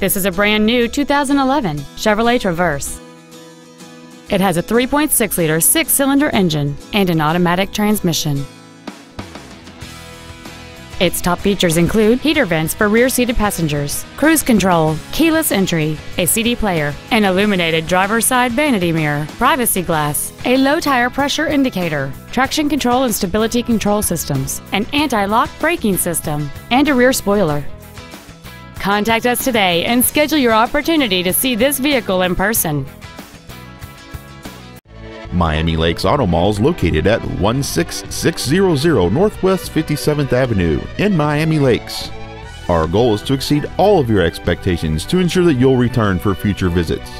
This is a brand new 2011 Chevrolet Traverse. It has a 3.6 liter six cylinder engine and an automatic transmission. Its top features include heater vents for rear seated passengers, cruise control, keyless entry, a CD player, an illuminated driver's side vanity mirror, privacy glass, a low tire pressure indicator, traction control and stability control systems, an anti lock braking system, and a rear spoiler. Contact us today and schedule your opportunity to see this vehicle in person. Miami Lakes Auto Mall is located at 16600 Northwest 57th Avenue in Miami Lakes. Our goal is to exceed all of your expectations to ensure that you'll return for future visits.